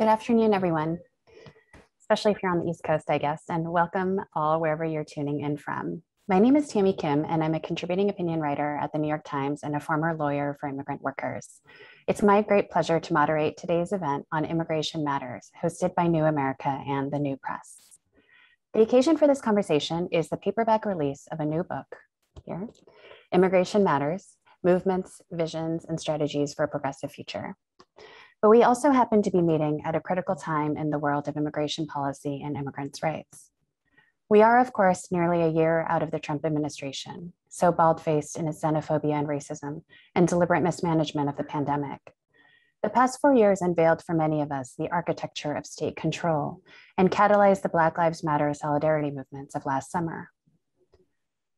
Good afternoon, everyone, especially if you're on the East Coast, I guess, and welcome all wherever you're tuning in from. My name is Tammy Kim, and I'm a contributing opinion writer at the New York Times and a former lawyer for immigrant workers. It's my great pleasure to moderate today's event on Immigration Matters, hosted by New America and the New Press. The occasion for this conversation is the paperback release of a new book here, Immigration Matters, Movements, Visions, and Strategies for a Progressive Future. But we also happen to be meeting at a critical time in the world of immigration policy and immigrants' rights. We are, of course, nearly a year out of the Trump administration, so bald faced in its xenophobia and racism and deliberate mismanagement of the pandemic. The past four years unveiled for many of us the architecture of state control and catalyzed the Black Lives Matter solidarity movements of last summer.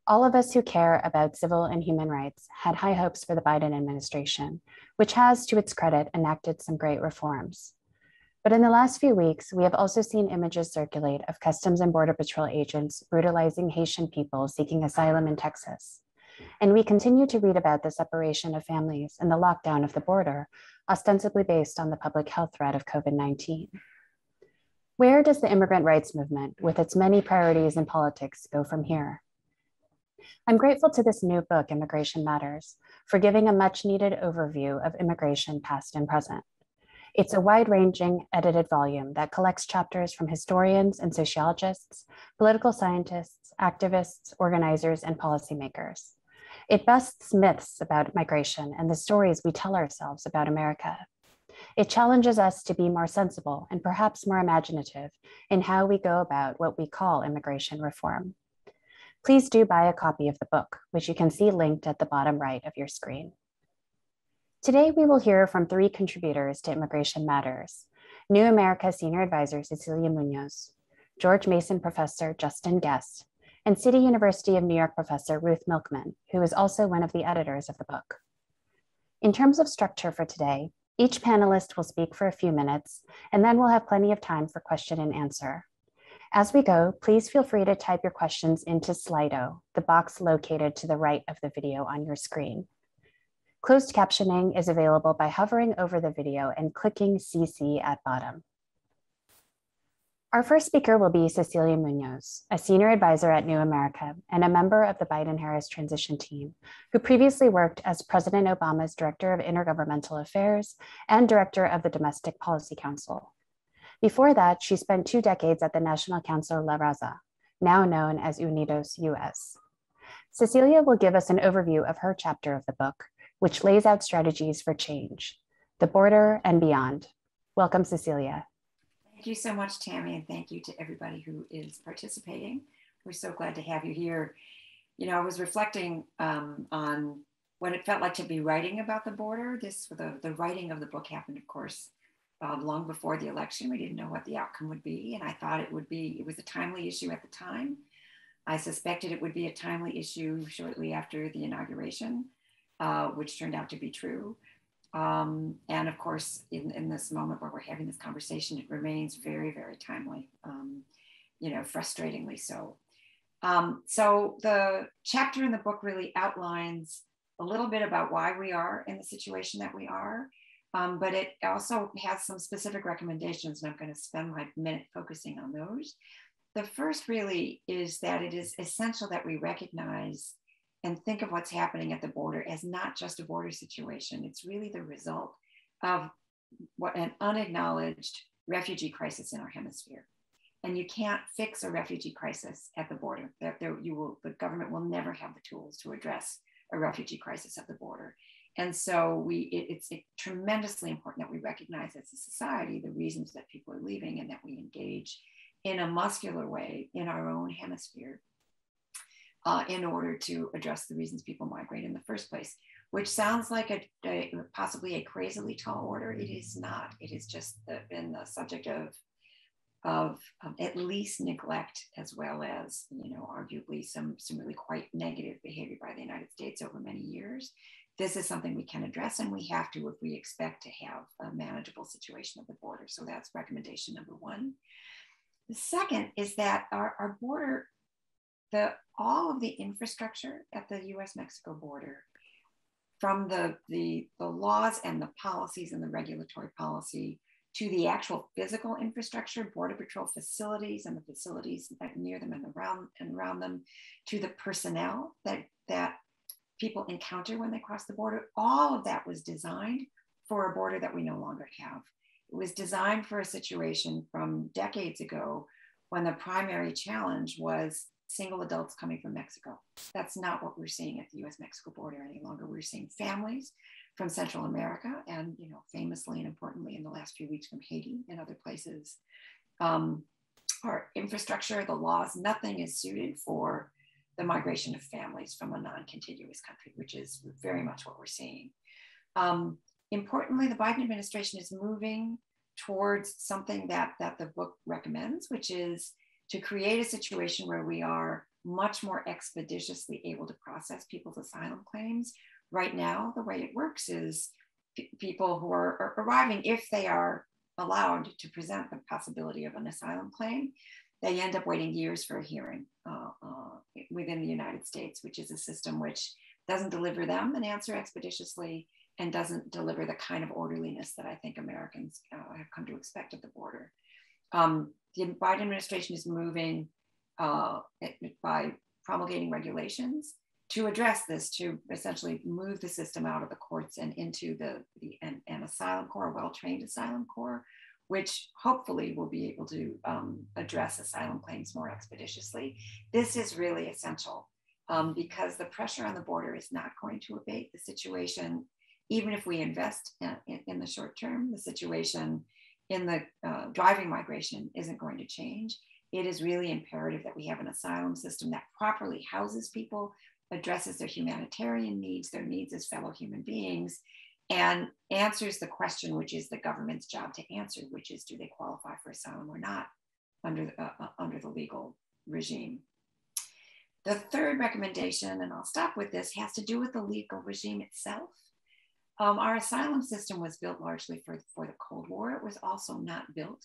All of us who care about civil and human rights had high hopes for the Biden administration, which has, to its credit, enacted some great reforms. But in the last few weeks, we have also seen images circulate of Customs and Border Patrol agents brutalizing Haitian people seeking asylum in Texas. And we continue to read about the separation of families and the lockdown of the border, ostensibly based on the public health threat of COVID 19. Where does the immigrant rights movement, with its many priorities in politics, go from here? I'm grateful to this new book, Immigration Matters, for giving a much needed overview of immigration past and present. It's a wide ranging edited volume that collects chapters from historians and sociologists, political scientists, activists, organizers, and policymakers. It busts myths about migration and the stories we tell ourselves about America. It challenges us to be more sensible and perhaps more imaginative in how we go about what we call immigration reform please do buy a copy of the book, which you can see linked at the bottom right of your screen. Today, we will hear from three contributors to Immigration Matters, New America Senior Advisor Cecilia Muñoz, George Mason Professor Justin Gest, and City University of New York Professor Ruth Milkman, who is also one of the editors of the book. In terms of structure for today, each panelist will speak for a few minutes, and then we'll have plenty of time for question and answer. As we go, please feel free to type your questions into Slido, the box located to the right of the video on your screen. Closed captioning is available by hovering over the video and clicking CC at bottom. Our first speaker will be Cecilia Muñoz, a senior advisor at New America and a member of the Biden Harris transition team, who previously worked as President Obama's Director of Intergovernmental Affairs and Director of the Domestic Policy Council. Before that, she spent two decades at the National Council La Raza, now known as Unidos US. Cecilia will give us an overview of her chapter of the book, which lays out strategies for change, the border and beyond. Welcome, Cecilia. Thank you so much, Tammy, and thank you to everybody who is participating. We're so glad to have you here. You know, I was reflecting um, on what it felt like to be writing about the border. This, the, the writing of the book happened, of course, um, long before the election. We didn't know what the outcome would be. And I thought it would be, it was a timely issue at the time. I suspected it would be a timely issue shortly after the inauguration, uh, which turned out to be true. Um, and of course, in, in this moment where we're having this conversation, it remains very, very timely, um, you know, frustratingly so. Um, so the chapter in the book really outlines a little bit about why we are in the situation that we are um, but it also has some specific recommendations, and I'm going to spend my minute focusing on those. The first really is that it is essential that we recognize and think of what's happening at the border as not just a border situation. It's really the result of what an unacknowledged refugee crisis in our hemisphere. And you can't fix a refugee crisis at the border. There, there, you will, the government will never have the tools to address a refugee crisis at the border. And so we, it, it's tremendously important that we recognize as a society the reasons that people are leaving and that we engage in a muscular way in our own hemisphere uh, in order to address the reasons people migrate in the first place, which sounds like a, a possibly a crazily tall order. It is not. It has just been the subject of of um, at least neglect as well as you know arguably some some really quite negative behavior by the united states over many years this is something we can address and we have to if we expect to have a manageable situation at the border. So that's recommendation number one. The second is that our, our border, the all of the infrastructure at the US-Mexico border, from the, the, the laws and the policies and the regulatory policy to the actual physical infrastructure, Border Patrol facilities and the facilities near them and around and around them, to the personnel that, that people encounter when they cross the border. All of that was designed for a border that we no longer have. It was designed for a situation from decades ago when the primary challenge was single adults coming from Mexico. That's not what we're seeing at the US Mexico border any longer. We're seeing families from Central America and, you know, famously and importantly in the last few weeks from Haiti and other places. Um, our infrastructure, the laws, nothing is suited for the migration of families from a non-contiguous country, which is very much what we're seeing. Um, importantly, the Biden administration is moving towards something that, that the book recommends, which is to create a situation where we are much more expeditiously able to process people's asylum claims. Right now, the way it works is people who are, are arriving, if they are allowed to present the possibility of an asylum claim, they end up waiting years for a hearing uh, uh, within the United States, which is a system which doesn't deliver them an answer expeditiously and doesn't deliver the kind of orderliness that I think Americans uh, have come to expect at the border. Um, the Biden administration is moving uh, by promulgating regulations to address this, to essentially move the system out of the courts and into the, the an, an asylum corps, a well-trained asylum corps, which hopefully will be able to um, address asylum claims more expeditiously. This is really essential um, because the pressure on the border is not going to abate. The situation, even if we invest in, in, in the short term, the situation in the uh, driving migration isn't going to change. It is really imperative that we have an asylum system that properly houses people, addresses their humanitarian needs, their needs as fellow human beings, and answers the question, which is the government's job to answer, which is do they qualify for asylum or not under, uh, uh, under the legal regime. The third recommendation, and I'll stop with this, has to do with the legal regime itself. Um, our asylum system was built largely for, for the Cold War. It was also not built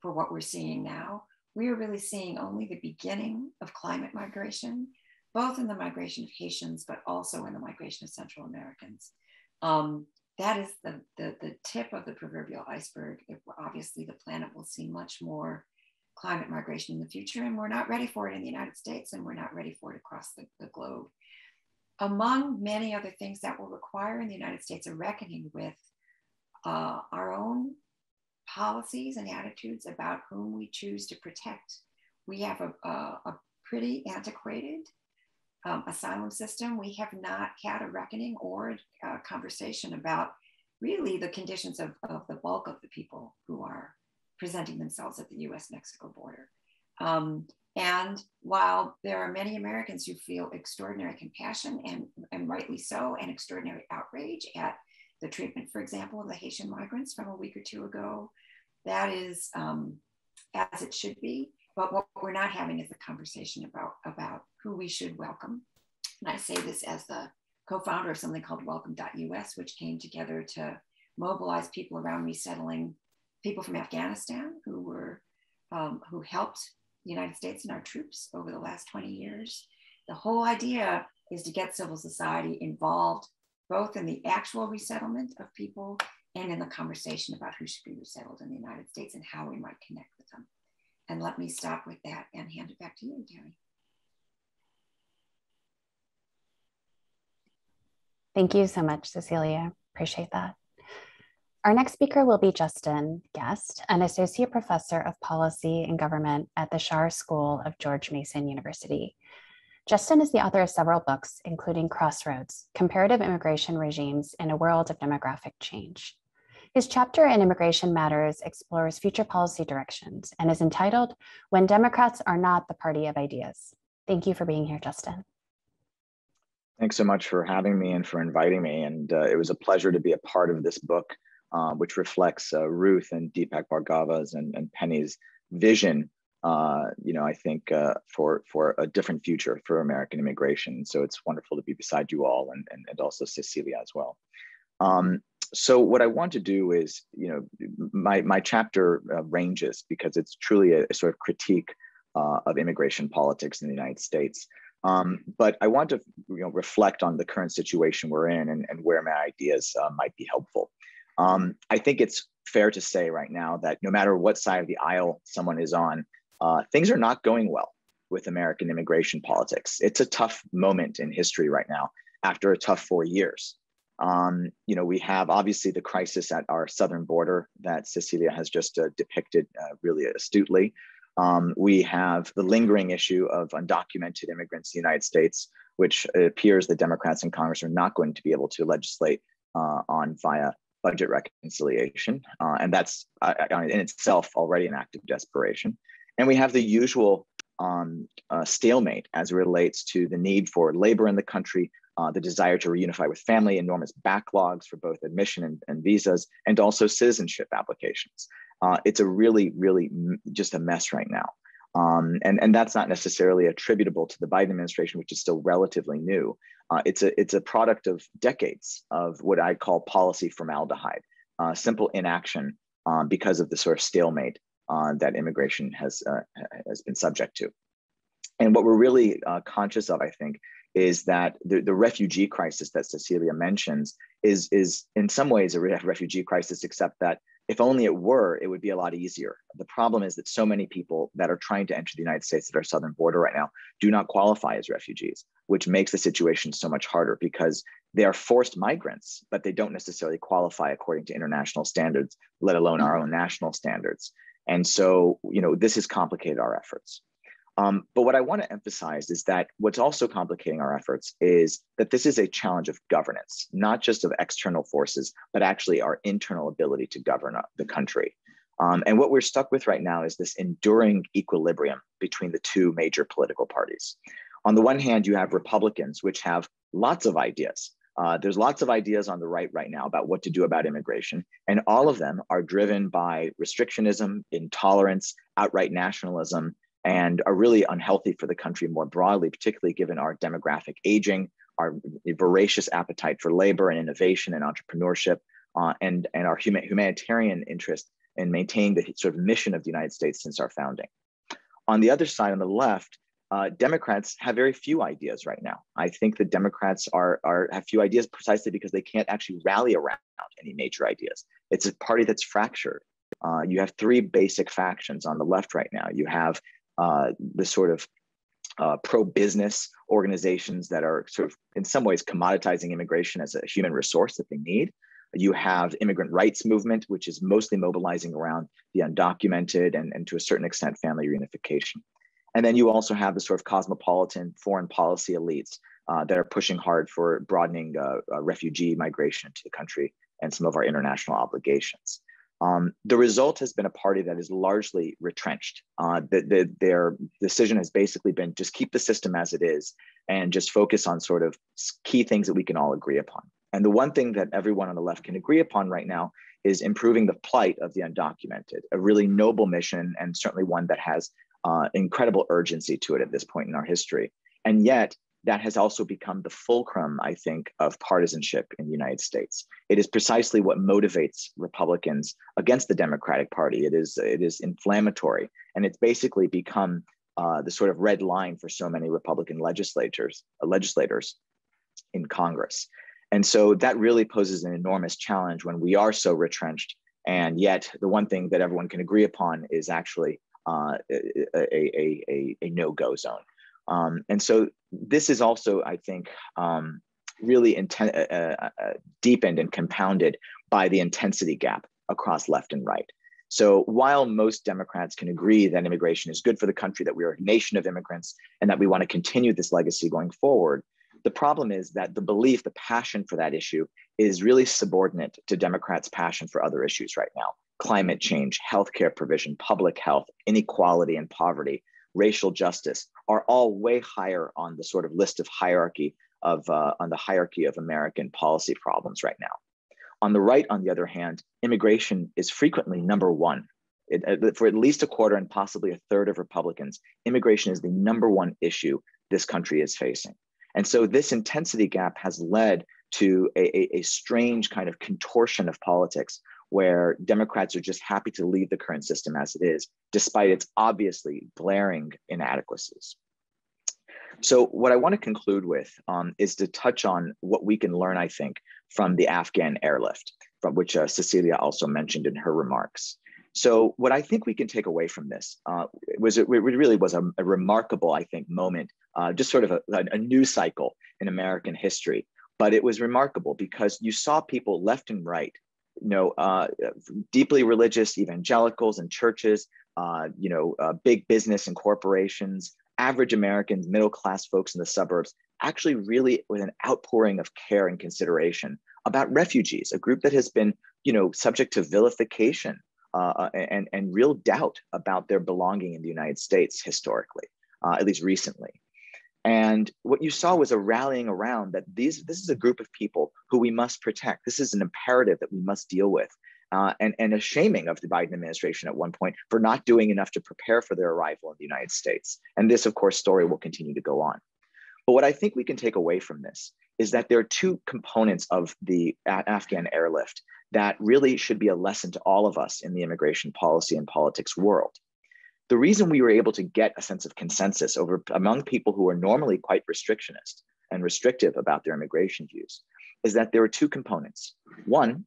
for what we're seeing now. We are really seeing only the beginning of climate migration, both in the migration of Haitians, but also in the migration of Central Americans. Um, that is the, the, the tip of the proverbial iceberg. It, obviously, the planet will see much more climate migration in the future, and we're not ready for it in the United States, and we're not ready for it across the, the globe among many other things that will require in the United States a reckoning with uh, our own policies and attitudes about whom we choose to protect. We have a, a, a pretty antiquated um, asylum system. We have not had a reckoning or a conversation about really the conditions of, of the bulk of the people who are presenting themselves at the US Mexico border. Um, and while there are many Americans who feel extraordinary compassion and, and rightly so, and extraordinary outrage at the treatment, for example, of the Haitian migrants from a week or two ago, that is um, as it should be. But what we're not having is a conversation about, about who we should welcome. And I say this as the co-founder of something called welcome.us, which came together to mobilize people around resettling people from Afghanistan who were um, who helped the United States and our troops over the last 20 years. The whole idea is to get civil society involved both in the actual resettlement of people and in the conversation about who should be resettled in the United States and how we might connect with them. And let me stop with that and hand it back to you, Gary. Thank you so much, Cecilia. Appreciate that. Our next speaker will be Justin Gest, an associate professor of policy and government at the Schar School of George Mason University. Justin is the author of several books, including Crossroads Comparative Immigration Regimes in a World of Demographic Change. His chapter in Immigration Matters explores future policy directions and is entitled When Democrats Are Not the Party of Ideas. Thank you for being here, Justin. Thanks so much for having me and for inviting me. And uh, it was a pleasure to be a part of this book uh, which reflects uh, Ruth and Deepak Bhargava's and, and Penny's vision, uh, you know, I think uh, for, for a different future for American immigration. So it's wonderful to be beside you all and, and, and also Cecilia as well. Um, so what I want to do is, you know, my, my chapter uh, ranges because it's truly a, a sort of critique uh, of immigration politics in the United States. Um, but I want to you know, reflect on the current situation we're in and, and where my ideas uh, might be helpful. Um, I think it's fair to say right now that no matter what side of the aisle someone is on, uh, things are not going well with American immigration politics. It's a tough moment in history right now after a tough four years. Um, you know, we have obviously the crisis at our southern border that Cecilia has just uh, depicted uh, really astutely. Um, we have the lingering issue of undocumented immigrants in the United States, which appears the Democrats in Congress are not going to be able to legislate uh, on via budget reconciliation. Uh, and that's uh, in itself already an act of desperation. And we have the usual um, uh, stalemate as it relates to the need for labor in the country, uh, the desire to reunify with family, enormous backlogs for both admission and, and visas, and also citizenship applications. Uh, it's a really, really just a mess right now. Um, and, and that's not necessarily attributable to the Biden administration, which is still relatively new. Uh, it's, a, it's a product of decades of what I call policy formaldehyde, uh, simple inaction um, because of the sort of stalemate uh, that immigration has, uh, has been subject to. And what we're really uh, conscious of, I think, is that the, the refugee crisis that Cecilia mentions is, is in some ways a refugee crisis, except that if only it were, it would be a lot easier. The problem is that so many people that are trying to enter the United States at our southern border right now do not qualify as refugees, which makes the situation so much harder because they are forced migrants, but they don't necessarily qualify according to international standards, let alone our own national standards. And so, you know, this has complicated our efforts. Um, but what I want to emphasize is that what's also complicating our efforts is that this is a challenge of governance, not just of external forces, but actually our internal ability to govern the country. Um, and what we're stuck with right now is this enduring equilibrium between the two major political parties. On the one hand, you have Republicans, which have lots of ideas. Uh, there's lots of ideas on the right right now about what to do about immigration, and all of them are driven by restrictionism, intolerance, outright nationalism, and are really unhealthy for the country more broadly, particularly given our demographic aging, our voracious appetite for labor and innovation and entrepreneurship, uh, and, and our human, humanitarian interest in maintaining the sort of mission of the United States since our founding. On the other side, on the left, uh, Democrats have very few ideas right now. I think the Democrats are, are have few ideas precisely because they can't actually rally around any major ideas. It's a party that's fractured. Uh, you have three basic factions on the left right now. You have uh, the sort of uh, pro-business organizations that are sort of in some ways commoditizing immigration as a human resource that they need. You have immigrant rights movement, which is mostly mobilizing around the undocumented and, and to a certain extent family reunification. And then you also have the sort of cosmopolitan foreign policy elites uh, that are pushing hard for broadening uh, uh, refugee migration to the country and some of our international obligations. Um, the result has been a party that is largely retrenched. Uh, the, the, their decision has basically been just keep the system as it is and just focus on sort of key things that we can all agree upon. And the one thing that everyone on the left can agree upon right now is improving the plight of the undocumented, a really noble mission, and certainly one that has uh, incredible urgency to it at this point in our history. And yet, that has also become the fulcrum, I think, of partisanship in the United States. It is precisely what motivates Republicans against the Democratic Party. It is it is inflammatory, and it's basically become uh, the sort of red line for so many Republican legislators uh, legislators in Congress. And so that really poses an enormous challenge when we are so retrenched, and yet the one thing that everyone can agree upon is actually uh, a, a, a, a no-go zone. Um, and so this is also, I think, um, really inten- uh, uh, uh, deepened and compounded by the intensity gap across left and right. So while most Democrats can agree that immigration is good for the country, that we are a nation of immigrants, and that we want to continue this legacy going forward, the problem is that the belief, the passion for that issue is really subordinate to Democrats' passion for other issues right now climate change, healthcare provision, public health, inequality and poverty, racial justice are all way higher on the sort of list of hierarchy of uh, on the hierarchy of American policy problems right now. On the right, on the other hand, immigration is frequently number one. It, uh, for at least a quarter and possibly a third of Republicans, immigration is the number one issue this country is facing. And so this intensity gap has led to a, a, a strange kind of contortion of politics where Democrats are just happy to leave the current system as it is, despite its obviously glaring inadequacies. So, what I want to conclude with um, is to touch on what we can learn, I think, from the Afghan airlift. from which uh, Cecilia also mentioned in her remarks. So what I think we can take away from this uh, was it, really was a, a, remarkable, I think, moment, uh, just sort of a, a news cycle in American history. But it was remarkable because you saw people left and right, you know, uh, deeply religious evangelicals and churches, uh, you know, uh, big business and corporations, average Americans, middle class folks in the suburbs, actually really with an outpouring of care and consideration about refugees, a group that has been, you know, subject to vilification uh, uh, and, and real doubt about their belonging in the United States historically, uh, at least recently. And what you saw was a rallying around that these, this is a group of people who we must protect. This is an imperative that we must deal with. Uh, and, and a shaming of the Biden administration at one point for not doing enough to prepare for their arrival in the United States. And this, of course, story will continue to go on. But what I think we can take away from this is that there are two components of the Afghan airlift that really should be a lesson to all of us in the immigration policy and politics world. The reason we were able to get a sense of consensus over among people who are normally quite restrictionist and restrictive about their immigration views is that there were two components. One,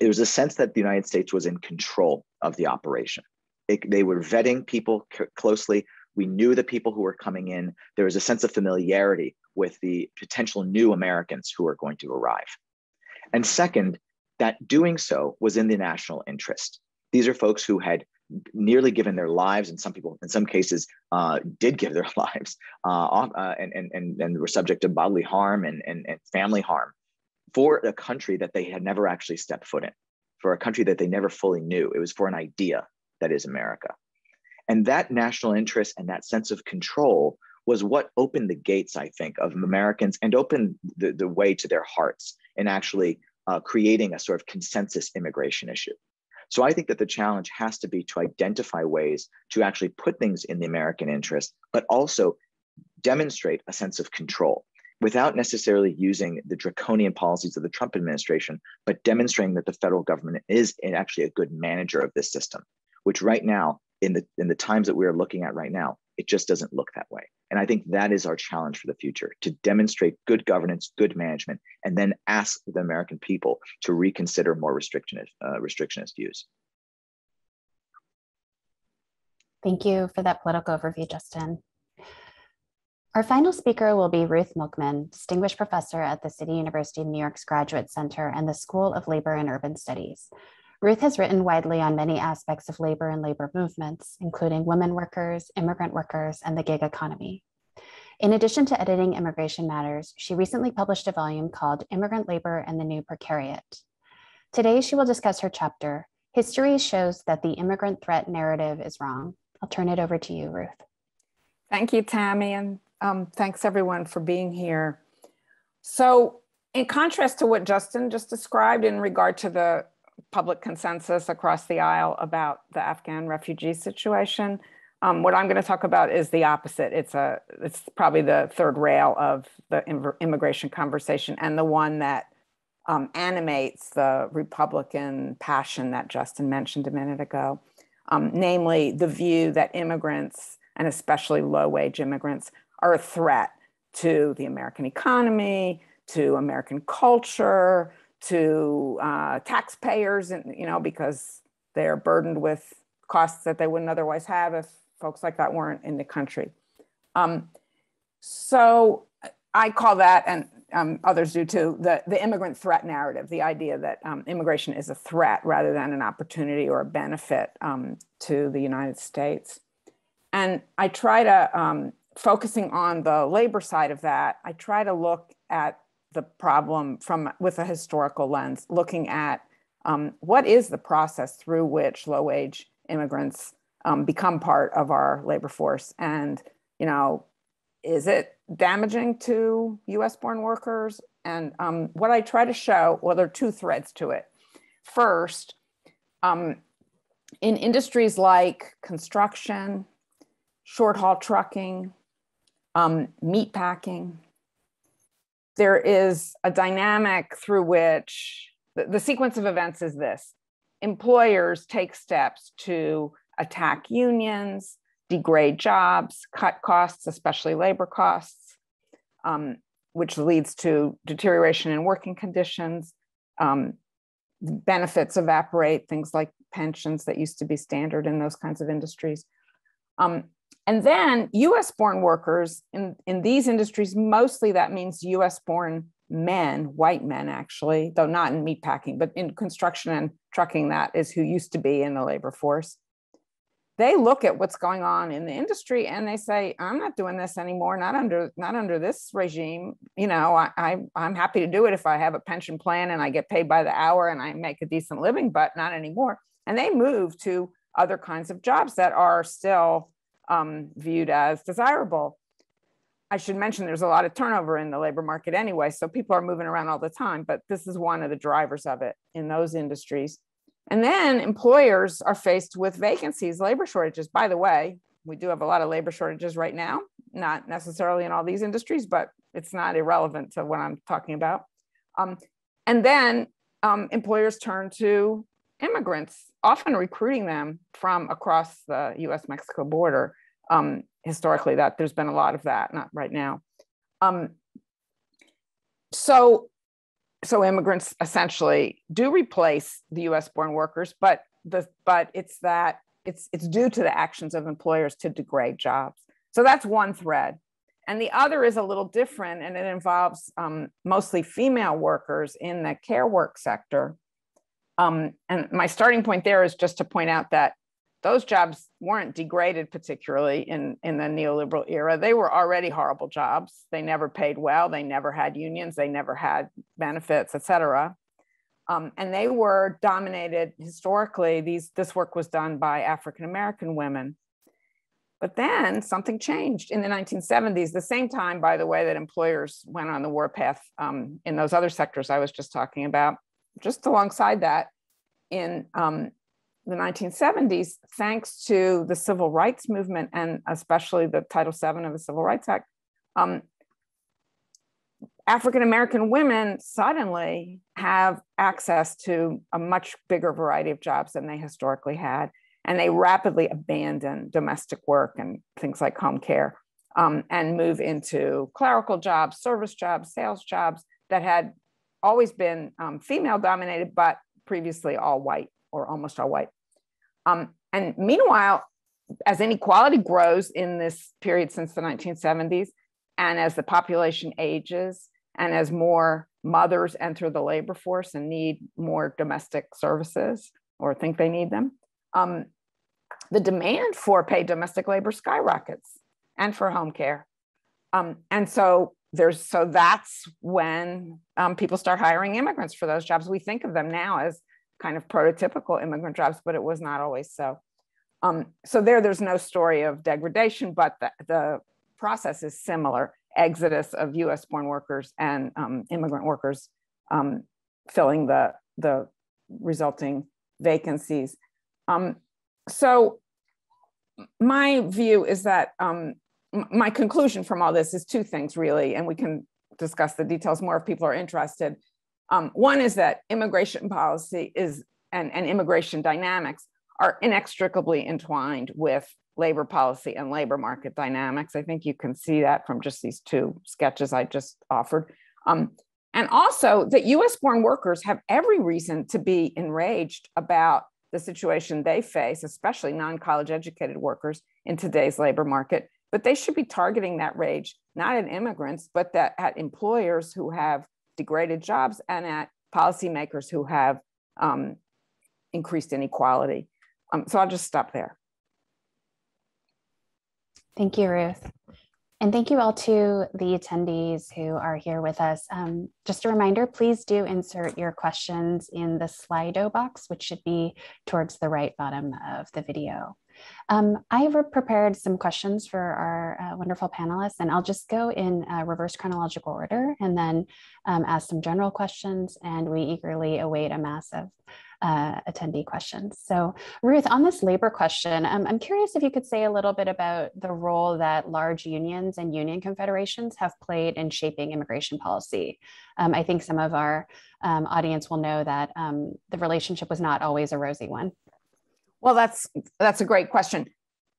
there was a sense that the United States was in control of the operation. It, they were vetting people closely. We knew the people who were coming in. There was a sense of familiarity with the potential new Americans who are going to arrive. And second, that doing so was in the national interest. These are folks who had nearly given their lives, and some people, in some cases, uh, did give their lives, uh, uh, and, and, and, were subject to bodily harm and, and, and family harm for a country that they had never actually stepped foot in, for a country that they never fully knew. It was for an idea that is America. And that national interest and that sense of control was what opened the gates, I think, of Americans and opened the, the way to their hearts in actually uh, creating a sort of consensus immigration issue. So I think that the challenge has to be to identify ways to actually put things in the American interest, but also demonstrate a sense of control without necessarily using the draconian policies of the Trump administration, but demonstrating that the federal government is actually a good manager of this system, which right now, in the, in the times that we're looking at right now, it just doesn't look that way. And I think that is our challenge for the future to demonstrate good governance, good management, and then ask the American people to reconsider more restrictionist, uh, restrictionist views. Thank you for that political overview, Justin. Our final speaker will be Ruth Milkman, Distinguished Professor at the City University of New York's Graduate Center and the School of Labor and Urban Studies. Ruth has written widely on many aspects of labor and labor movements, including women workers, immigrant workers, and the gig economy. In addition to editing Immigration Matters, she recently published a volume called Immigrant Labor and the New Precariat. Today, she will discuss her chapter, History Shows That the Immigrant Threat Narrative is Wrong. I'll turn it over to you, Ruth. Thank you, Tammy, and um, thanks everyone for being here. So in contrast to what Justin just described in regard to the public consensus across the aisle about the Afghan refugee situation. Um, what I'm going to talk about is the opposite. It's a it's probably the third rail of the immigration conversation and the one that um, animates the Republican passion that Justin mentioned a minute ago, um, namely the view that immigrants and especially low wage immigrants are a threat to the American economy, to American culture, to uh, taxpayers, and you know, because they're burdened with costs that they wouldn't otherwise have if folks like that weren't in the country. Um, so I call that, and um, others do too, the, the immigrant threat narrative, the idea that um, immigration is a threat rather than an opportunity or a benefit um, to the United States. And I try to, um, focusing on the labor side of that, I try to look at the problem from with a historical lens, looking at um, what is the process through which low wage immigrants um, become part of our labor force, and you know, is it damaging to U.S. born workers? And um, what I try to show, well, there are two threads to it. First, um, in industries like construction, short haul trucking, um, meat packing, there is a dynamic through which the, the sequence of events is this employers take steps to attack unions, degrade jobs, cut costs, especially labor costs, um, which leads to deterioration in working conditions, um, benefits evaporate, things like pensions that used to be standard in those kinds of industries. Um, and then US born workers in, in these industries, mostly that means US born men, white men actually, though not in meatpacking, but in construction and trucking, that is who used to be in the labor force. They look at what's going on in the industry and they say, I'm not doing this anymore, not under not under this regime. You know, I, I I'm happy to do it if I have a pension plan and I get paid by the hour and I make a decent living, but not anymore. And they move to other kinds of jobs that are still um, viewed as desirable. I should mention there's a lot of turnover in the labor market anyway, so people are moving around all the time, but this is one of the drivers of it in those industries. And then employers are faced with vacancies, labor shortages. By the way, we do have a lot of labor shortages right now, not necessarily in all these industries, but it's not irrelevant to what I'm talking about. Um, and then um, employers turn to immigrants, often recruiting them from across the US Mexico border. Um, historically, that there's been a lot of that, not right now. Um, so, so immigrants essentially do replace the US born workers, but the but it's that it's it's due to the actions of employers to degrade jobs. So that's one thread. And the other is a little different, and it involves um, mostly female workers in the care work sector. Um, and my starting point there is just to point out that those jobs weren't degraded particularly in, in the neoliberal era. They were already horrible jobs. They never paid well. They never had unions. They never had benefits, et cetera. Um, and they were dominated historically. These, this work was done by African American women. But then something changed in the 1970s, the same time, by the way, that employers went on the warpath um, in those other sectors I was just talking about just alongside that, in um, the 1970s, thanks to the civil rights movement and especially the Title VII of the Civil Rights Act, um, African American women suddenly have access to a much bigger variety of jobs than they historically had. And they rapidly abandon domestic work and things like home care um, and move into clerical jobs, service jobs, sales jobs that had always been um, female dominated, but previously all white or almost all white. Um, and meanwhile, as inequality grows in this period since the 1970s, and as the population ages, and as more mothers enter the labor force and need more domestic services or think they need them, um, the demand for paid domestic labor skyrockets and for home care. Um, and so there's so that's when um, people start hiring immigrants for those jobs. We think of them now as kind of prototypical immigrant jobs, but it was not always so. Um, so there, there's no story of degradation, but the, the process is similar: exodus of U.S.-born workers and um, immigrant workers um, filling the the resulting vacancies. Um, so my view is that um, my conclusion from all this is two things really, and we can discuss the details more if people are interested. Um, one is that immigration policy is and, and immigration dynamics are inextricably entwined with labor policy and labor market dynamics. I think you can see that from just these two sketches I just offered. Um, and also that US born workers have every reason to be enraged about the situation they face, especially non college educated workers in today's labor market, but they should be targeting that rage not at immigrants, but that at employers who have degraded jobs and at policymakers who have um, increased inequality. Um, so I'll just stop there. Thank you, Ruth. And thank you all to the attendees who are here with us. Um, just a reminder, please do insert your questions in the Slido box, which should be towards the right bottom of the video. Um, I have prepared some questions for our uh, wonderful panelists, and I'll just go in uh, reverse chronological order and then um, ask some general questions, and we eagerly await a mass of uh, attendee questions. So Ruth, on this labor question, um, I'm curious if you could say a little bit about the role that large unions and union confederations have played in shaping immigration policy. Um, I think some of our um, audience will know that um, the relationship was not always a rosy one. Well, that's that's a great question.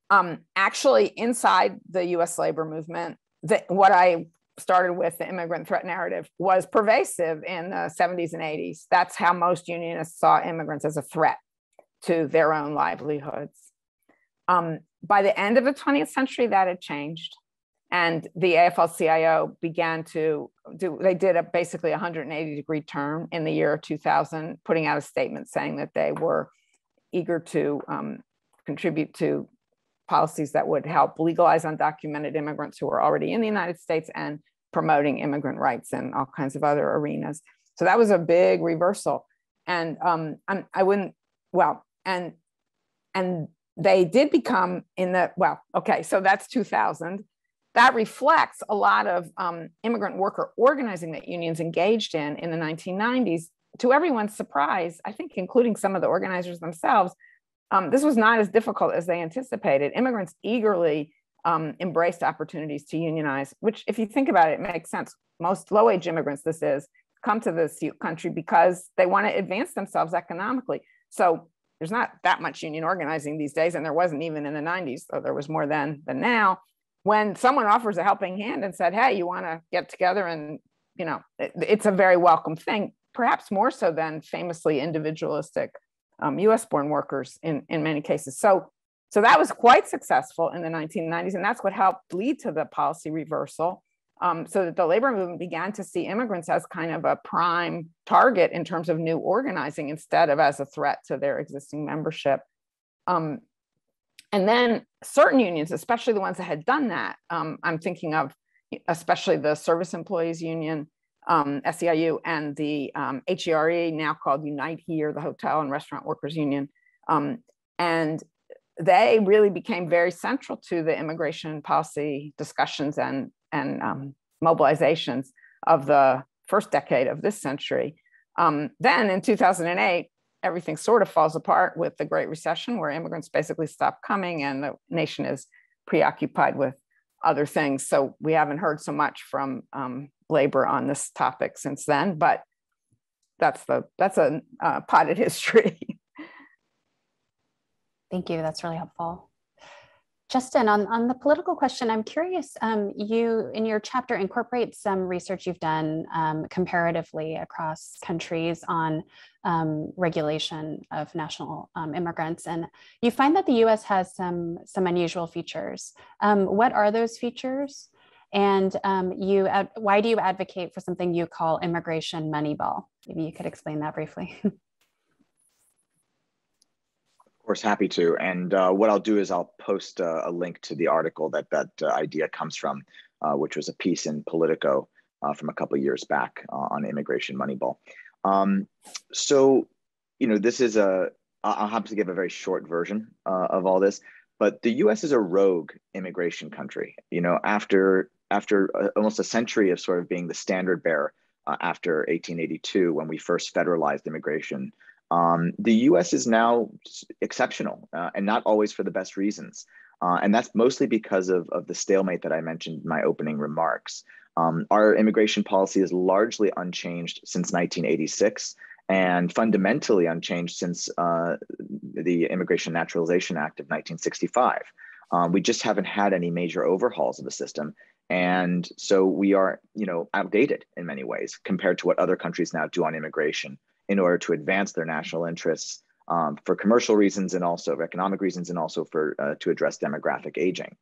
Um, actually, inside the U.S. labor movement, that what I started with the immigrant threat narrative was pervasive in the 70s and 80s. That's how most unionists saw immigrants as a threat to their own livelihoods. Um, by the end of the 20th century, that had changed. And the AFL CIO began to do, they did a basically 180 degree turn in the year 2000, putting out a statement saying that they were eager to um, contribute to policies that would help legalize undocumented immigrants who are already in the United States and promoting immigrant rights and all kinds of other arenas. So that was a big reversal. And um, I wouldn't, well, and and they did become in the, well, okay, so that's 2000. That reflects a lot of um, immigrant worker organizing that unions engaged in in the 1990s. To everyone's surprise, I think, including some of the organizers themselves, um, this was not as difficult as they anticipated. Immigrants eagerly um, embraced opportunities to unionize, which, if you think about it, it makes sense. Most low wage immigrants, this is, come to this country because they want to advance themselves economically. So there's not that much union organizing these days, and there wasn't even in the 90s, though there was more then than now. When someone offers a helping hand and said, "Hey, you want to get together?" and you know, it, it's a very welcome thing, perhaps more so than famously individualistic um, US born workers in, in many cases. So, so that was quite successful in the 1990s, and that's what helped lead to the policy reversal. Um, so that the labor movement began to see immigrants as kind of a prime target in terms of new organizing instead of as a threat to their existing membership. Um, and then certain unions, especially the ones that had done that, um, I'm thinking of especially the Service Employees Union, um, SEIU and the um, HERE, now called Unite Here, the Hotel and Restaurant Workers Union. Um, and they really became very central to the immigration policy discussions and, and um, mobilizations of the first decade of this century. Um, then in 2008, everything sort of falls apart with the Great Recession, where immigrants basically stop coming and the nation is preoccupied with other things. So we haven't heard so much from um, labor on this topic since then, but that's the that's a uh, potted history. Thank you. That's really helpful. Justin, on, on the political question, I'm curious, um, you in your chapter incorporate some research you've done um, comparatively across countries on um, regulation of national um, immigrants. And you find that the US has some, some unusual features. Um, what are those features? And um, you, why do you advocate for something you call immigration moneyball? Maybe you could explain that briefly. of course, happy to. And uh, what I'll do is I'll post a, a link to the article that that uh, idea comes from, uh, which was a piece in Politico uh, from a couple years back uh, on immigration moneyball. Um, so, you know, this is a, I'll have to give a very short version uh, of all this, but the US is a rogue immigration country. You know, after after a, almost a century of sort of being the standard bearer uh, after 1882 when we first federalized immigration. Um, the US is now exceptional uh, and not always for the best reasons. Uh, and that's mostly because of, of the stalemate that I mentioned in my opening remarks. Um, our immigration policy is largely unchanged since 1986 and fundamentally unchanged since uh, the Immigration Naturalization Act of 1965. Um, we just haven't had any major overhauls of the system. And so we are, you know, outdated in many ways compared to what other countries now do on immigration in order to advance their national interests um, for commercial reasons and also economic reasons and also for uh, to address demographic aging.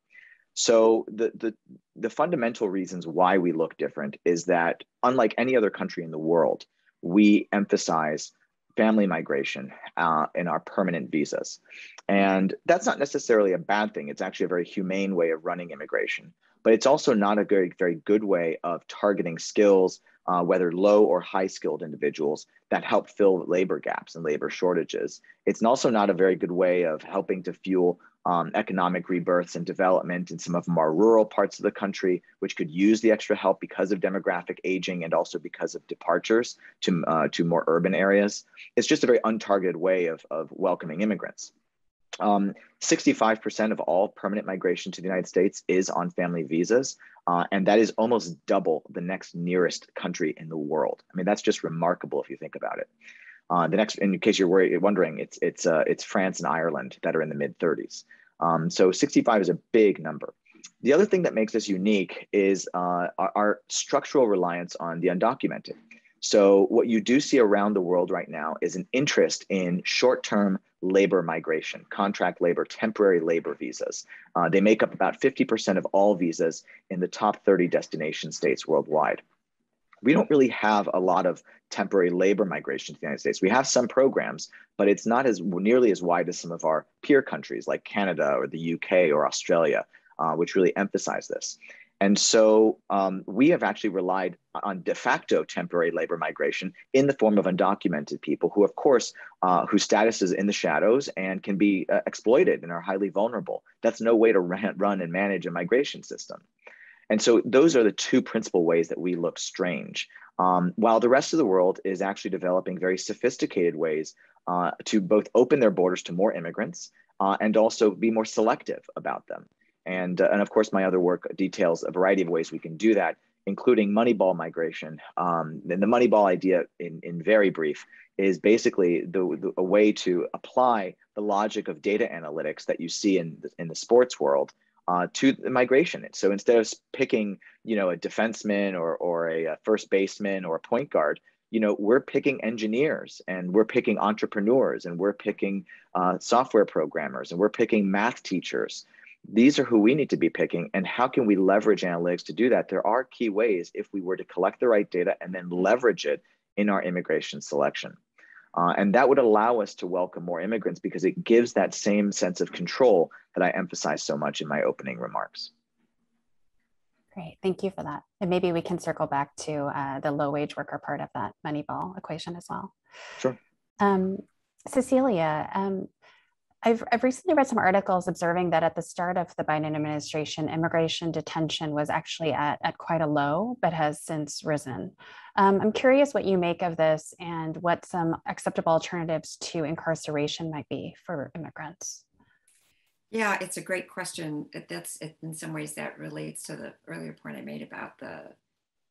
So the, the, the fundamental reasons why we look different is that unlike any other country in the world, we emphasize family migration uh, in our permanent visas. And that's not necessarily a bad thing. It's actually a very humane way of running immigration, but it's also not a very, very good way of targeting skills, uh, whether low or high skilled individuals that help fill labor gaps and labor shortages. It's also not a very good way of helping to fuel um, economic rebirths and development in some of the more rural parts of the country, which could use the extra help because of demographic aging and also because of departures to, uh, to more urban areas. It's just a very untargeted way of, of welcoming immigrants. Um, 65% of all permanent migration to the United States is on family visas, uh, and that is almost double the next nearest country in the world. I mean, that's just remarkable if you think about it. Uh, the next, in case you're worried, wondering, it's it's uh, it's France and Ireland that are in the mid 30s. Um, so 65 is a big number. The other thing that makes us unique is uh, our, our, structural reliance on the undocumented. So, what you do see around the world right now is an interest in short term labor migration, contract labor, temporary labor visas. Uh, they make up about 50% of all visas in the top 30 destination states worldwide. We don't really have a lot of temporary labor migration to the United States. We have some programs, but it's not as nearly as wide as some of our peer countries like Canada or the UK or Australia, uh, which really emphasize this. And so um, we have actually relied on de facto temporary labor migration in the form of undocumented people who, of course, uh, whose status is in the shadows and can be uh, exploited and are highly vulnerable. That's no way to run and manage a migration system. And so those are the two principal ways that we look strange. Um, while the rest of the world is actually developing very sophisticated ways uh, to both open their borders to more immigrants uh, and also be more selective about them. And, uh, and of course, my other work details a variety of ways we can do that, including Moneyball migration. Um, and the Moneyball idea, in, in very brief, is basically the, the, a way to apply the logic of data analytics that you see in the, in the sports world uh, to the migration. So instead of picking, you know, a defenseman or, or a, a first baseman or a point guard, you know, we're picking engineers and we're picking entrepreneurs and we're picking uh, software programmers and we're picking math teachers these are who we need to be picking and how can we leverage analytics to do that there are key ways if we were to collect the right data and then leverage it in our immigration selection uh, and that would allow us to welcome more immigrants because it gives that same sense of control that i emphasize so much in my opening remarks Great, thank you for that. And maybe we can circle back to uh, the low wage worker part of that Moneyball equation as well. Sure. Um, Cecilia, um, I've, I've recently read some articles observing that at the start of the Biden administration, immigration detention was actually at, at quite a low, but has since risen. Um, I'm curious what you make of this and what some acceptable alternatives to incarceration might be for immigrants. Yeah, it's a great question. That's in some ways that relates to the earlier point I made about the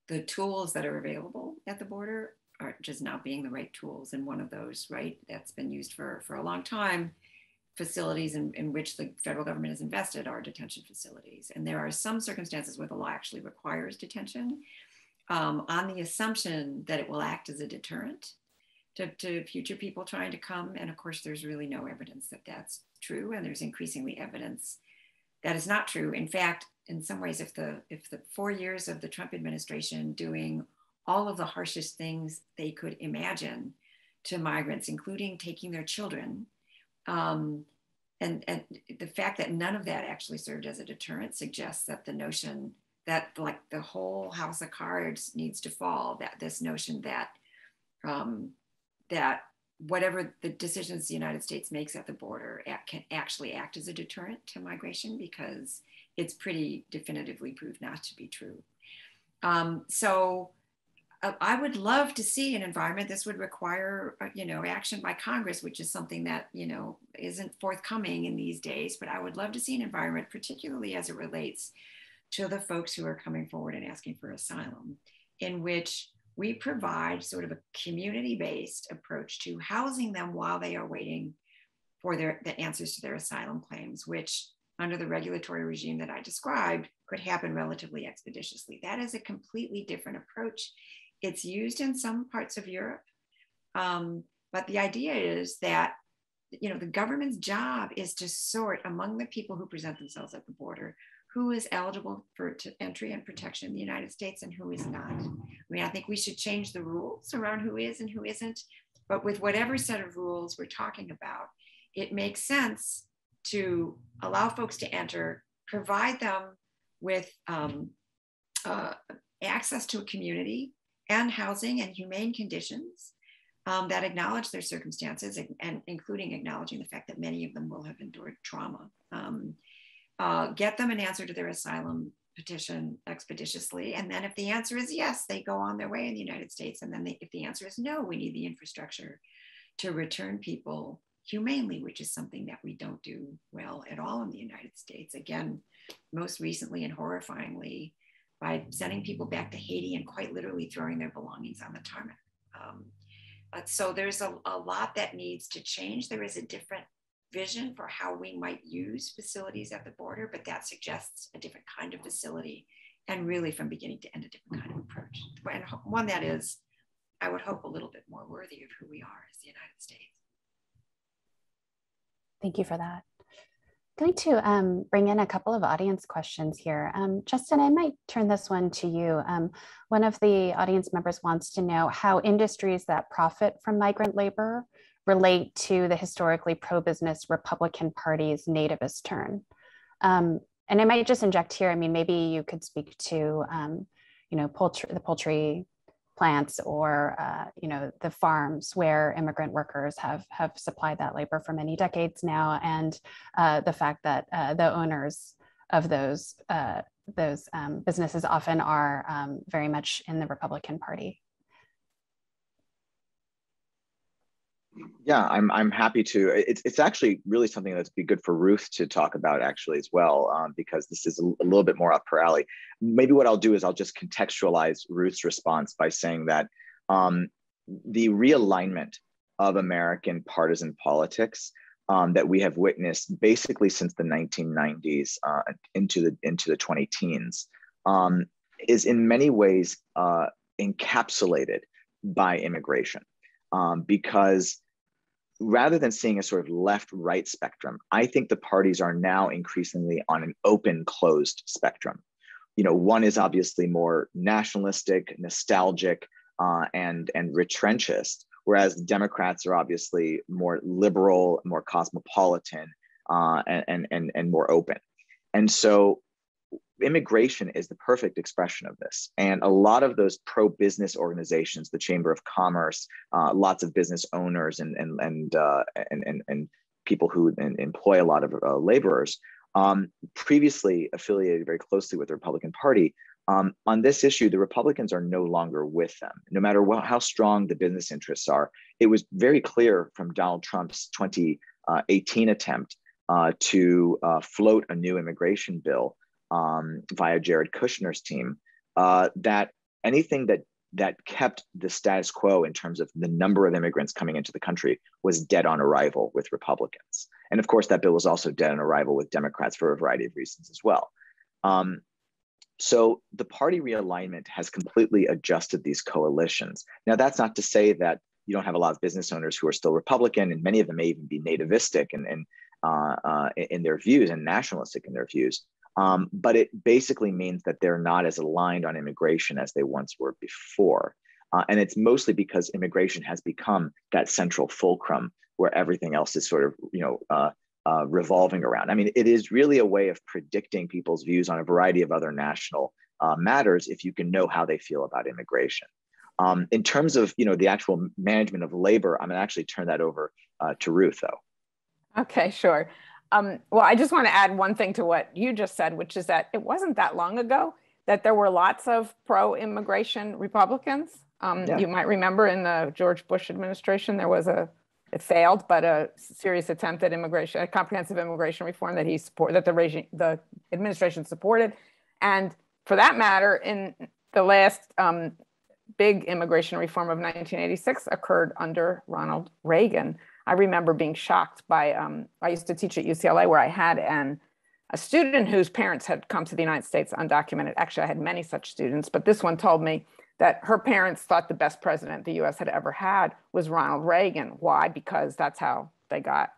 the tools that are available at the border are just not being the right tools. And one of those, right, that's been used for for a long time facilities in, in which the federal government has invested are detention facilities. And there are some circumstances where the law actually requires detention um, on the assumption that it will act as a deterrent to, to future people trying to come. And of course, there's really no evidence that that's true. And there's increasingly evidence that is not true. In fact, in some ways, if the if the four years of the Trump administration doing all of the harshest things they could imagine to migrants, including taking their children, um, and, and the fact that none of that actually served as a deterrent suggests that the notion that like the whole house of cards needs to fall that this notion that um, that whatever the decisions the united states makes at the border can actually act as a deterrent to migration because it's pretty definitively proved not to be true. Um, so I would love to see an environment. This would require, uh, you know, action by Congress, which is something that you know isn't forthcoming in these days. But I would love to see an environment, particularly as it relates to the folks who are coming forward and asking for asylum, in which we provide sort of a community-based approach to housing them while they are waiting for their the answers to their asylum claims, which under the regulatory regime that I described could happen relatively expeditiously. That is a completely different approach it's used in some parts of Europe. Um, but the idea is that you know the government's job is to sort among the people who present themselves at the border who is eligible for entry and protection in the United States and who is not. I mean, I think we should change the rules around who is and who isn't. But with whatever set of rules we're talking about, it makes sense to allow folks to enter, provide them with um, uh, access to a community and housing and humane conditions um, that acknowledge their circumstances and, and, including acknowledging the fact that many of them will have endured trauma. Um, uh, get them an answer to their asylum petition expeditiously. And then if the answer is yes, they go on their way in the United States. And then they, if the answer is no, we need the infrastructure to return people humanely, which is something that we don't do well at all in the United States. Again, most recently and horrifyingly, by sending people back to Haiti and quite literally throwing their belongings on the tarmac. Um, so there's a, a lot that needs to change. There is a different vision for how we might use facilities at the border, but that suggests a different kind of facility and really from beginning to end a different kind of approach. And one that is, I would hope, a little bit more worthy of who we are as the United States. Thank you for that. Going to um, bring in a couple of audience questions here. Um, Justin, I might turn this one to you. Um, one of the audience members wants to know how industries that profit from migrant labor relate to the historically pro-business Republican Party's nativist turn. Um, and I might just inject here, I mean, maybe you could speak to, um, you know, poultry, the poultry plants or, uh, you know, the farms where immigrant workers have, have supplied that labor for many decades now. And uh, the fact that uh, the owners of those, uh, those um, businesses often are um, very much in the Republican Party. Yeah, I'm I'm happy to. It's it's actually really something that's be good for Ruth to talk about actually as well, um, because this is a, a, little bit more up her alley. Maybe what I'll do is I'll just contextualize Ruth's response by saying that um, the realignment of American partisan politics um, that we have witnessed basically since the 1990s uh, into the into the 20 teens um, is in many ways uh, encapsulated by immigration um, because rather than seeing a sort of left right spectrum, I think the parties are now increasingly on an open closed spectrum. You know, one is obviously more nationalistic, nostalgic, uh, and, and retrenchist, whereas Democrats are obviously more liberal, more cosmopolitan, uh, and, and, and more open. And so immigration is the perfect expression of this. And a lot of those pro business organizations, the Chamber of Commerce, uh, lots of business owners, and, and, and, uh, and, and, and, people who employ a lot of uh, laborers, um, previously affiliated very closely with the Republican Party. Um, on this issue, the Republicans are no longer with them. No matter what, how strong the business interests are, it was very clear from Donald Trump's 2018 uh, attempt uh, to uh, float a new immigration bill um, via Jared Kushner's team, uh, that anything that that kept the status quo in terms of the number of immigrants coming into the country was dead on arrival with Republicans. And of course, that bill was also dead on arrival with Democrats for a variety of reasons as well. Um, so the party realignment has completely adjusted these coalitions. Now, that's not to say that you don't have a lot of business owners who are still Republican, and many of them may even be nativistic and, and uh, uh, in their views and nationalistic in their views. Um, but it basically means that they're not as aligned on immigration as they once were before. Uh, and it's mostly because immigration has become that central fulcrum where everything else is sort of, you know, uh, uh, revolving around. I mean, it is really a way of predicting people's views on a variety of other national uh, matters if you can know how they feel about immigration. Um, in terms of, you know, the actual management of labor, I'm gonna actually turn that over uh, to Ruth, though. Okay, sure. Um, well, I just want to add one thing to what you just said, which is that it wasn't that long ago that there were lots of pro-immigration Republicans. Um, yeah. You might remember in the George Bush administration, there was a, it failed, but a serious attempt at immigration, a comprehensive immigration reform that he support, that the regime, the administration supported. And for that matter, in the last um, big immigration reform of 1986 occurred under Ronald Reagan. I remember being shocked by, um, I used to teach at UCLA where I had an, a student whose parents had come to the United States undocumented. Actually, I had many such students, but this one told me that her parents thought the best president the US had ever had was Ronald Reagan. Why? Because that's how they got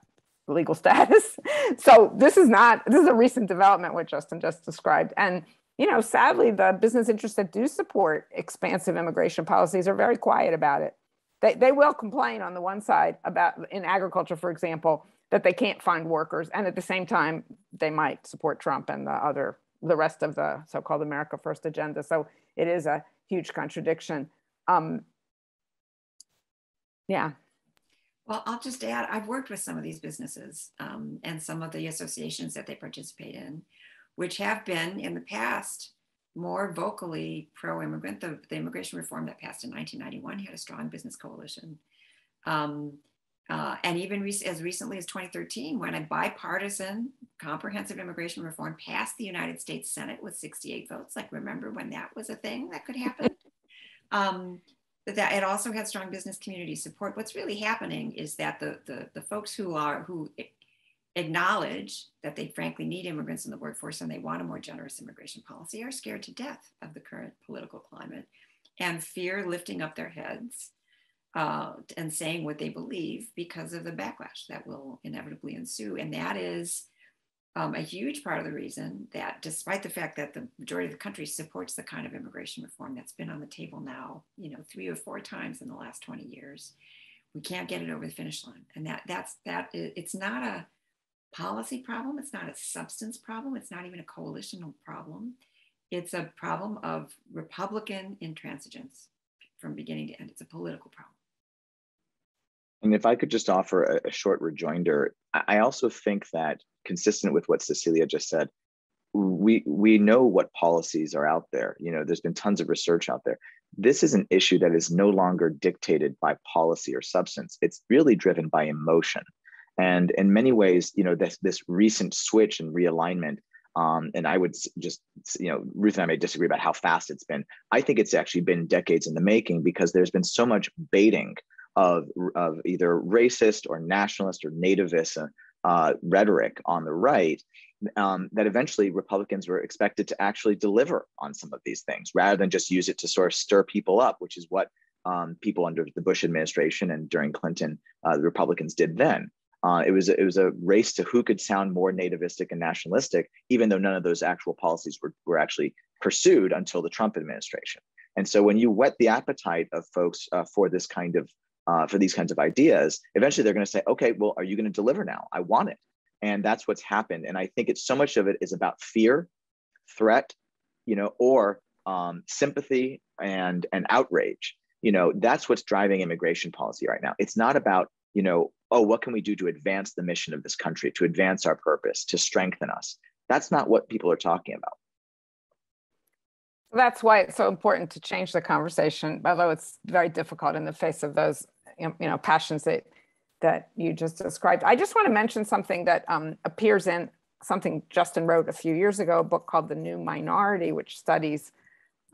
legal status. so this is not, this is a recent development what Justin just described. And you know, sadly, the business interests that do support expansive immigration policies are very quiet about it. They, they will complain on the one side about in agriculture, for example, that they can't find workers. And at the same time, they might support Trump and the other, the rest of the so-called America First agenda. So it is a huge contradiction. Um, yeah. Well, I'll just add, I've worked with some of these businesses um, and some of the associations that they participate in, which have been in the past more vocally pro-immigrant. The, the immigration reform that passed in 1991 had a strong business coalition. Um, uh, and even re- as recently as 2013, when a bipartisan comprehensive immigration reform passed the United States Senate with 68 votes, like remember when that was a thing that could happen? um, that it also had strong business community support. What's really happening is that the, the, the folks who are, who acknowledge that they frankly need immigrants in the workforce and they want a more generous immigration policy are scared to death of the current political climate and fear lifting up their heads uh, and saying what they believe because of the backlash that will inevitably ensue. And that is um, a huge part of the reason that despite the fact that the majority of the country supports the kind of immigration reform that's been on the table now, you know, three or four times in the last 20 years, we can't get it over the finish line. And that that's that it's not a policy problem, it's not a substance problem, it's not even a coalitional problem. It's a problem of Republican intransigence from beginning to end. It's a political problem. And if I could just offer a, a short rejoinder, I also think that consistent with what Cecilia just said, we we know what policies are out there. You know, there's been tons of research out there. This is an issue that is no longer dictated by policy or substance. It's really driven by emotion. And in many ways, you know, this this recent switch and realignment um, and I would just, you know, Ruth and I may disagree about how fast it's been. I think it's actually been decades in the making because there's been so much baiting of, of either racist or nationalist or nativist uh, rhetoric on the right um, that eventually Republicans were expected to actually deliver on some of these things rather than just use it to sort of stir people up, which is what um, people under the Bush administration and during Clinton, uh, the Republicans did then. Uh, it was it was a race to who could sound more nativistic and nationalistic, even though none of those actual policies were, were actually pursued until the Trump administration. And so when you whet the appetite of folks uh, for this kind of uh, for these kinds of ideas, eventually they're going to say, okay, well, are you going to deliver now? I want it. And that's what's happened. And I think it's so much of it is about fear, threat, you know, or um, sympathy and and outrage. You know, that's what's driving immigration policy right now. It's not about you know, oh, what can we do to advance the mission of this country, to advance our purpose, to strengthen us? That's not what people are talking about. That's why it's so important to change the conversation, although it's very difficult in the face of those, you know, passions that that you just described. I just want to mention something that um, appears in something Justin wrote a few years ago, a book called The New Minority, which studies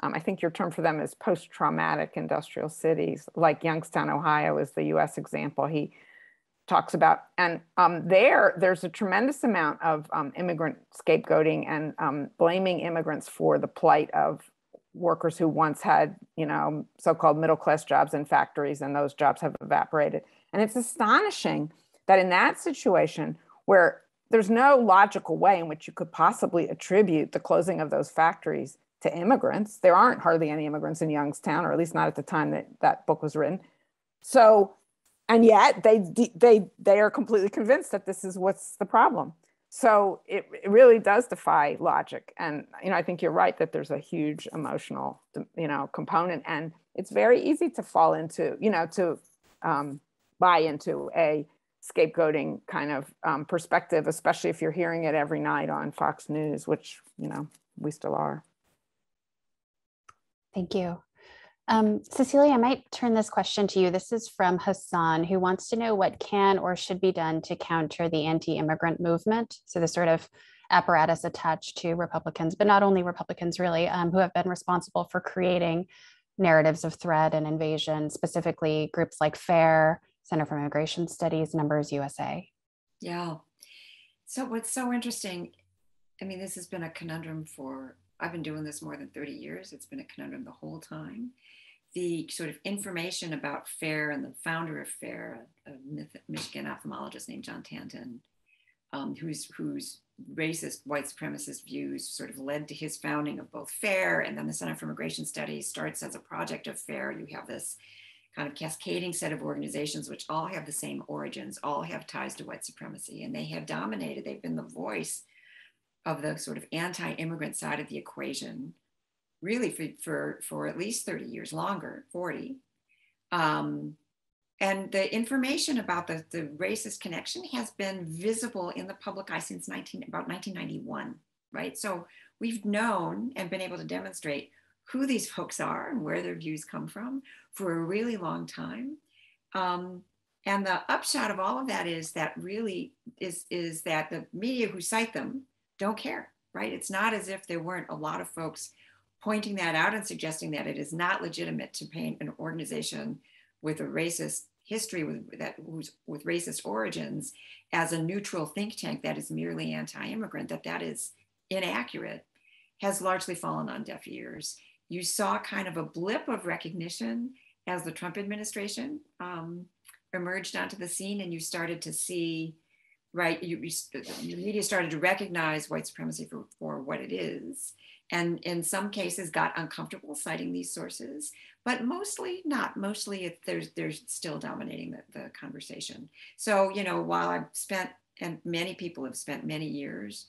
um, I think your term for them is post-traumatic industrial cities, like Youngstown, Ohio is the US example he talks about. And um, there, there's a tremendous amount of um, immigrant scapegoating and um, blaming immigrants for the plight of workers who once had, you know, so-called middle-class jobs in factories and those jobs have evaporated. And it's astonishing that in that situation where there's no logical way in which you could possibly attribute the closing of those factories to immigrants. There aren't hardly any immigrants in Youngstown, or at least not at the time that that book was written. So, and yet they they they are completely convinced that this is what's the problem. So it, it really does defy logic. And you know, I think you're right that there's a huge emotional you know component, and it's very easy to fall into you know to um, buy into a scapegoating kind of um, perspective, especially if you're hearing it every night on Fox News, which you know we still are. Thank you. Um, Cecilia, I might turn this question to you. This is from Hassan, who wants to know what can or should be done to counter the anti immigrant movement. So, the sort of apparatus attached to Republicans, but not only Republicans, really, um, who have been responsible for creating narratives of threat and invasion, specifically groups like FAIR, Center for Immigration Studies, Numbers USA. Yeah. So, what's so interesting, I mean, this has been a conundrum for I've been doing this more than 30 years. It's been a conundrum the whole time. The sort of information about FAIR and the founder of FAIR, a, Michigan ophthalmologist named John Tanton, um, whose, whose racist white supremacist views sort of led to his founding of both FAIR and then the Center for Immigration Studies starts as a project of FAIR. You have this kind of cascading set of organizations which all have the same origins, all have ties to white supremacy, and they have dominated, they've been the voice of the sort of anti-immigrant side of the equation, really for, for, for at least 30 years longer, 40. Um, and the information about the, the racist connection has been visible in the public eye since 19, about 1991, right? So we've known and been able to demonstrate who these folks are and where their views come from for a really long time. Um, and the upshot of all of that is that really is, is that the media who cite them don't care, right? It's not as if there weren't a lot of folks pointing that out and suggesting that it is not legitimate to paint an organization with a racist history with that with racist origins as a neutral think tank that is merely anti-immigrant that that is inaccurate has largely fallen on deaf ears. You saw kind of a blip of recognition as the trump administration um, emerged onto the scene and you started to see right you, you, the media started to recognize white supremacy for, for what it is and in some cases got uncomfortable citing these sources but mostly not. Mostly it, there's there's still dominating the, the conversation. So you know while i've spent and many people have spent many years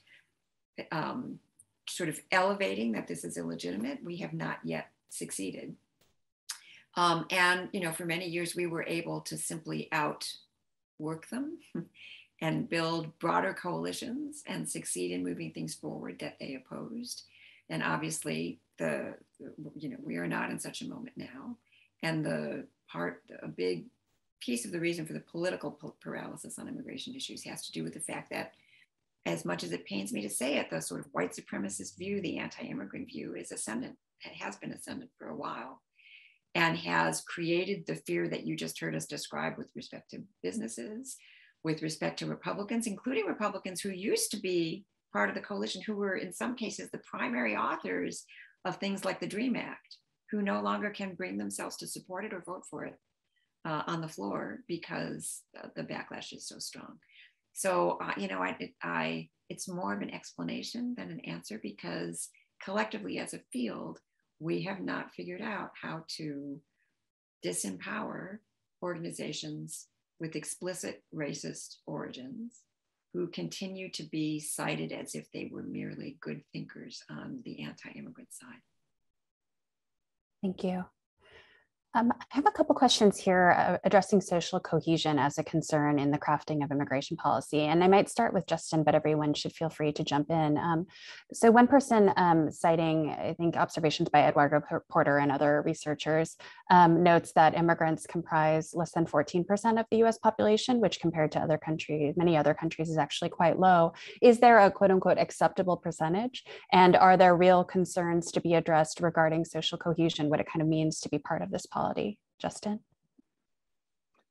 um, sort of elevating that this is illegitimate we have not yet succeeded. Um, and you know for many years we were able to simply outwork them and build broader coalitions and succeed in moving things forward that they opposed and obviously the you know we are not in such a moment now. And the part a big piece of the reason for the political paralysis on immigration issues has to do with the fact that as much as it pains me to say it the sort of white supremacist view the anti-immigrant view is ascendant it has been ascendant for a while and has created the fear that you just heard us describe with respect to businesses with respect to republicans including republicans who used to be part of the coalition who were in some cases the primary authors of things like the DREAM Act, who no longer can bring themselves to support it or vote for it uh, on the floor because the backlash is so strong. So, uh, you know, I, I, it's more of an explanation than an answer because collectively as a field, we have not figured out how to disempower organizations with explicit racist origins who continue to be cited as if they were merely good thinkers on the anti immigrant side. Thank you. Um, I have a couple questions here uh, addressing social cohesion as a concern in the crafting of immigration policy. And I might start with Justin, but everyone should feel free to jump in. Um, so one person um, citing, I think, observations by Eduardo Porter and other researchers um, notes that immigrants comprise less than 14% of the US population, which compared to other countries, many other countries is actually quite low. Is there a quote unquote acceptable percentage? And are there real concerns to be addressed regarding social cohesion, what it kind of means to be part of this policy? Justin?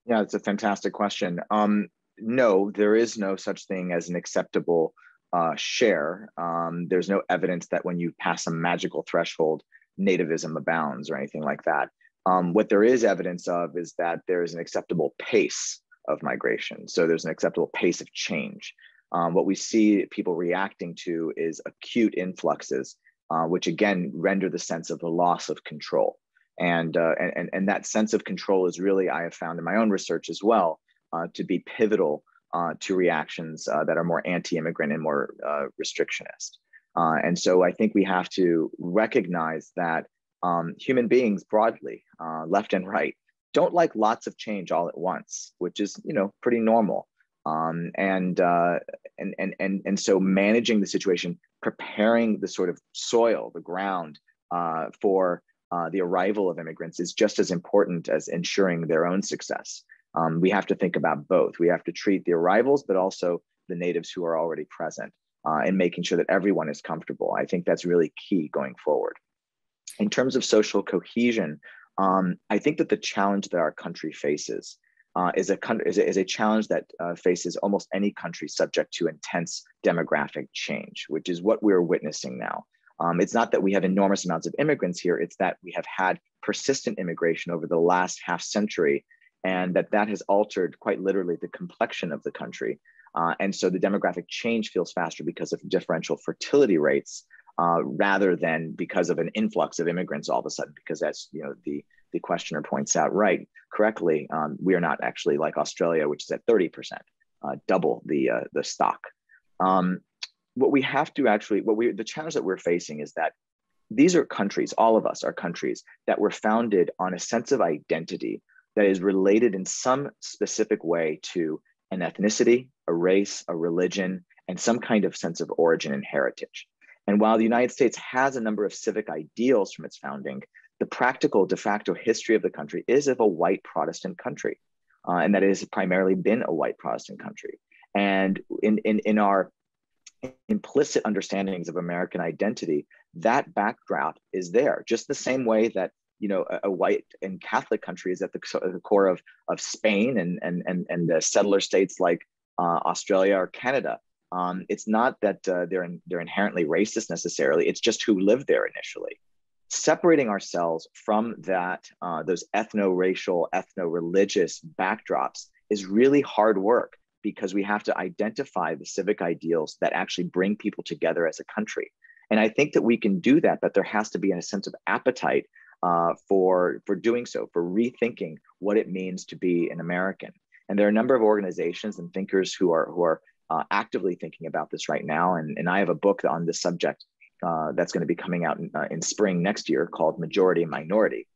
Yeah, it's a fantastic question. Um, no, there is no such thing as an acceptable uh, share. Um, there's no evidence that when you pass a magical threshold, nativism abounds or anything like that. Um, what there is evidence of is that there is an acceptable pace of migration. So there's an acceptable pace of change. Um, what we see people reacting to is acute influxes, uh, which again render the sense of the loss of control. And, uh, and, and that sense of control is really, I have found in my own research as well, uh, to be pivotal uh, to reactions uh, that are more anti-immigrant and more uh, restrictionist. Uh, and so I think we have to recognize that um, human beings broadly, left and right, don't like lots of change all at once, which is, you know, pretty normal. Um, and, and, and, and, and so managing the situation, preparing the sort of soil, the ground for uh, the arrival of immigrants is just as important as ensuring their own success. Um, we have to think about both. We have to treat the arrivals, but also the natives who are already present uh, and making sure that everyone is comfortable. I think that's really key going forward. In terms of social cohesion, um, I think that the challenge that our country faces uh, is, a, is, a, is a challenge that uh, faces almost any country subject to intense demographic change, which is what we're witnessing now. Um, it's not that we have enormous amounts of immigrants here, it's that we have had persistent immigration over the last half century, and that that has altered quite literally the complexion of the country. Uh, and so the demographic change feels faster because of differential fertility rates uh, rather than because of an influx of immigrants all of a sudden, because that's, you know, the, the questioner points out right correctly, um, we are not actually like Australia, which is at 30%, uh, double the, uh, the stock. Um, what we have to actually, what we, the challenge that we're facing is that these are countries, all of us are countries that were founded on a sense of identity that is related in some specific way to an ethnicity, a race, a religion, and some kind of sense of origin and heritage. And while the United States has a number of civic ideals from its founding, the practical de facto history of the country is of a white Protestant country, uh, and that it has primarily been a white Protestant country. And in, in, in our implicit understandings of American identity, that backdrop is there, just the same way that you know, a, a, white and Catholic country is at the, the core of, of Spain and, and, and, and the settler states like uh, Australia or Canada. Um, it's not that uh, they're, in, they're inherently racist necessarily, it's just who lived there initially. Separating ourselves from that, uh, those ethno-racial, ethno-religious backdrops is really hard work because we have to identify the civic ideals that actually bring people together as a country. And I think that we can do that, but there has to be a sense of appetite uh, for, for doing so, for rethinking what it means to be an American. And there are a number of organizations and thinkers who are, who are uh, actively thinking about this right now. And, and I have a book on this subject uh, that's going to be coming out in, uh, in spring next year called Majority Minority.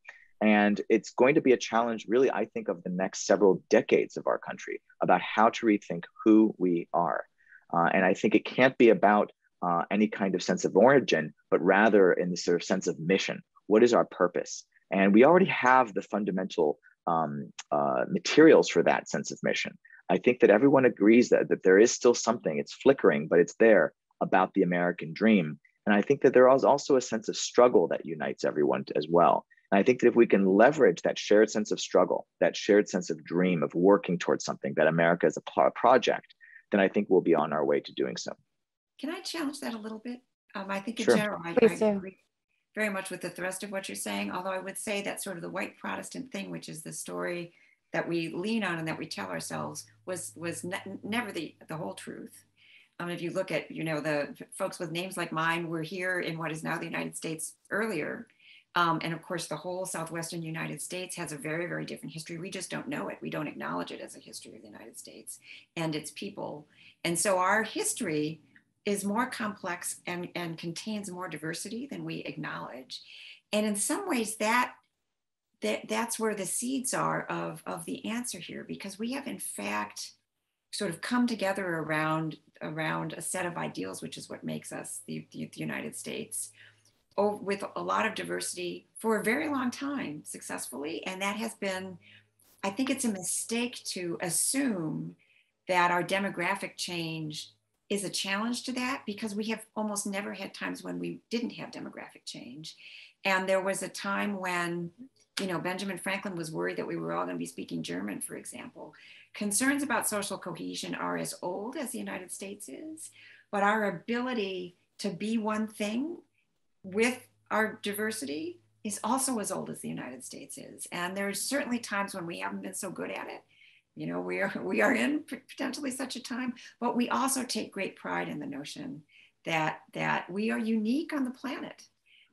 And it's going to be a challenge, really, I think, of the next several decades of our country about how to rethink who we are. Uh, and I think it can't be about uh, any kind of sense of origin, but rather in the sort of sense of mission. What is our purpose? And we already have the fundamental um, uh, materials for that sense of mission. I think that everyone agrees that, that there is still something, it's flickering, but it's there about the American dream. And I think that there is also a sense of struggle that unites everyone as well. And I think that if we can leverage that shared sense of struggle, that shared sense of dream of working towards something, that America is a project, then I think we'll be on our way to doing so. Can I challenge that a little bit? Um, I think in sure. general, I, I agree very much with the thrust of what you're saying, although I would say that sort of the white Protestant thing, which is the story that we lean on and that we tell ourselves was was ne never the, the whole truth. Um, if you look at, you know, the folks with names like mine were here in what is now the United States earlier um, and of course, the whole southwestern United States has a very, very different history. We just don't know it. We don't acknowledge it as a history of the United States and its people. And so our history is more complex and, and contains more diversity than we acknowledge. And in some ways, that, that that's where the seeds are of, of the answer here, because we have in fact sort of come together around around a set of ideals, which is what makes us the, the, the United States with a lot of diversity for a very long time successfully. And that has been, I think it's a mistake to assume that our demographic change is a challenge to that because we have almost never had times when we didn't have demographic change. And there was a time when, you know, Benjamin Franklin was worried that we were all going to be speaking German, for example. Concerns about social cohesion are as old as the United States is, but our ability to be one thing with our diversity is also as old as the United States is. And there's certainly times when we haven't been so good at it. You know, we are we are in potentially such a time, but we also take great pride in the notion that that we are unique on the planet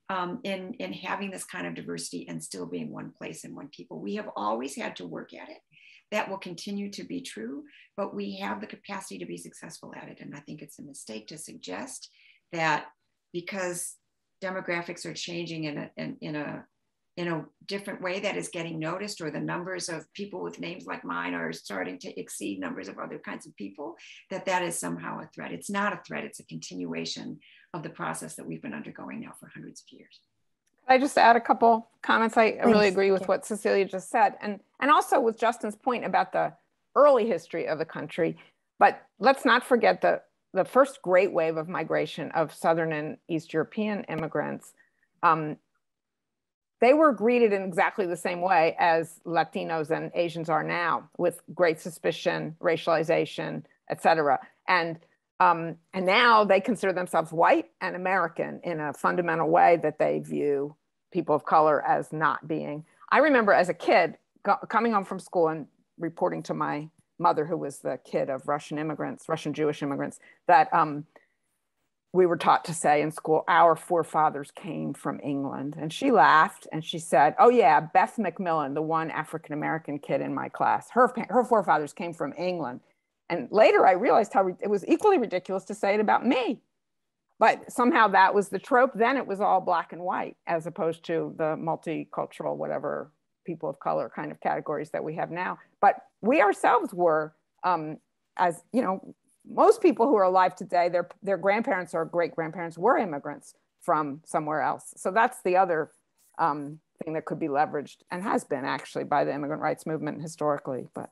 um, in in having this kind of diversity and still being one place and one people. We have always had to work at it. That will continue to be true, but we have the capacity to be successful at it. And I think it's a mistake to suggest that because demographics are changing in a, in, in a in a different way that is getting noticed or the numbers of people with names like mine are starting to exceed numbers of other kinds of people that that is somehow a threat it's not a threat it's a continuation of the process that we've been undergoing now for hundreds of years I just add a couple comments. I Please. really agree with what Cecilia just said, and and also with Justin's point about the early history of the country. But let's not forget the the first great wave of migration of Southern and East European immigrants, um, they were greeted in exactly the same way as Latinos and Asians are now, with great suspicion, racialization, et cetera. And, um, and now they consider themselves white and American in a fundamental way that they view people of color as not being. I remember as a kid coming home from school and reporting to my mother, who was the kid of Russian immigrants, Russian Jewish immigrants, that um, we were taught to say in school, our forefathers came from England. And she laughed and she said, Oh, yeah, Beth McMillan, the one African American kid in my class, her, her forefathers came from England. And later I realized how it was equally ridiculous to say it about me. But somehow that was the trope. Then it was all black and white as opposed to the multicultural, whatever people of color kind of categories that we have now. But we ourselves were, um, as you know, most people who are alive today, their, their grandparents or great grandparents were immigrants from somewhere else. So that's the other um, thing that could be leveraged and has been actually by the immigrant rights movement historically. But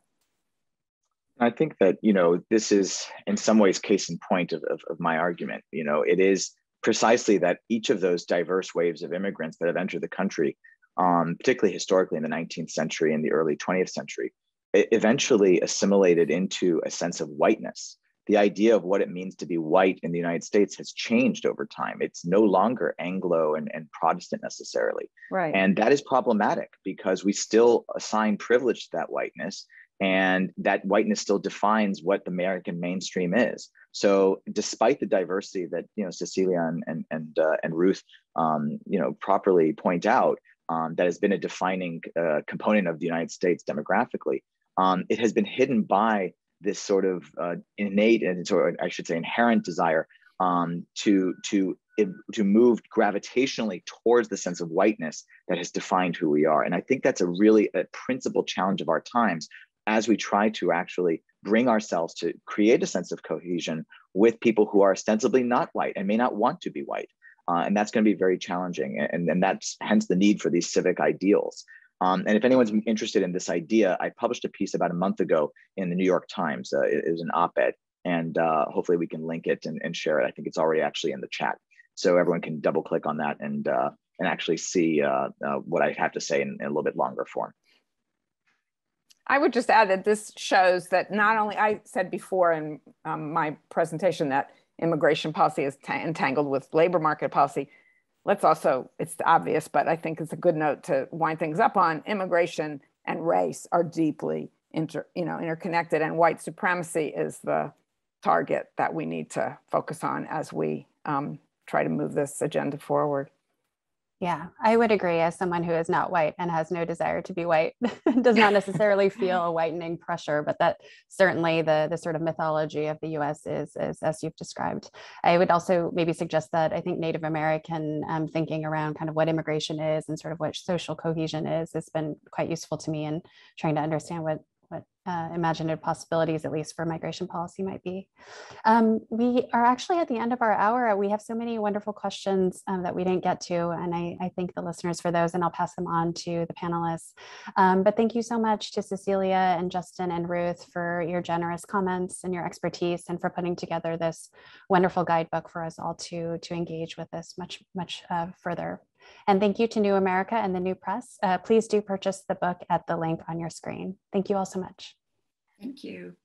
I think that, you know, this is in some ways case in point of, of, of my argument. You know, it is precisely that each of those diverse waves of immigrants that have entered the country um, particularly historically in the 19th century and the early 20th century, it eventually assimilated into a sense of whiteness. The idea of what it means to be white in the United States has changed over time. It's no longer Anglo and, and Protestant necessarily. Right. And that is problematic because we still assign privilege to that whiteness and that whiteness still defines what the American mainstream is. So, despite the diversity that you know Cecilia and and and, uh, and Ruth, um, you know, properly point out, um, that has been a defining uh, component of the United States demographically, um, it has been hidden by this sort of uh, innate and sort of, I should say inherent desire um, to to to move gravitationally towards the sense of whiteness that has defined who we are. And I think that's a really a principal challenge of our times, as we try to actually bring ourselves to create a sense of cohesion with people who are ostensibly not white and may not want to be white. Uh, and that's going to be very challenging. And, and that's hence the need for these civic ideals. Um, and if anyone's interested in this idea, I published a piece about a month ago in the New York Times. Uh, it, it, was an op ed, and uh, hopefully we can link it and, and, share it. I think it's already actually in the chat. So everyone can double click on that and, uh, and actually see uh, uh, what I have to say in, in a little bit longer form. I would just add that this shows that not only I said before in um, my presentation that immigration policy is entangled with labor market policy. Let's also, it's obvious, but I think it's a good note to wind things up on immigration and race are deeply inter, you know, interconnected and white supremacy is the target that we need to focus on as we um, try to move this agenda forward. Yeah, I would agree. As someone who is not white and has no desire to be white, does not necessarily feel a whitening pressure, but that certainly the the sort of mythology of the U.S. is, is as you've described. I would also maybe suggest that I think Native American um, thinking around kind of what immigration is and sort of what social cohesion is has been quite useful to me in trying to understand what what uh, imaginative possibilities, at least for migration policy, might be. Um, we are actually at the end of our hour. We have so many wonderful questions um, that we didn't get to, and I, I, thank the listeners for those, and I'll pass them on to the panelists. Um, but thank you so much to Cecilia and Justin and Ruth for your generous comments and your expertise, and for putting together this wonderful guidebook for us all to to engage with this much much uh, further. And thank you to New America and the New Press. Uh, please do purchase the book at the link on your screen. Thank you all so much. Thank you.